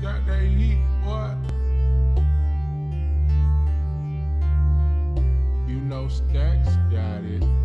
got that heat, boy. You know Stacks got it.